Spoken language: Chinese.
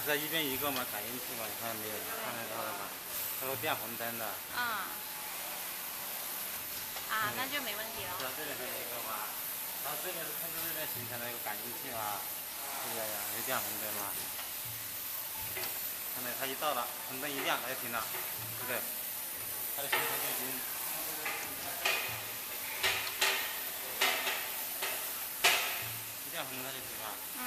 是一边一个嘛，感应器嘛，你看到没有？看得到了吗？它有变红灯的。嗯。啊，那就没问题了。是啊，这边还有一个嘛，然后这边是控制这边形成的一个感应器嘛，对不对呀？有变红灯嘛。看到它一到了，红灯一亮，它就停了，对不对？它的行程就已经。一亮红灯它就停了。嗯。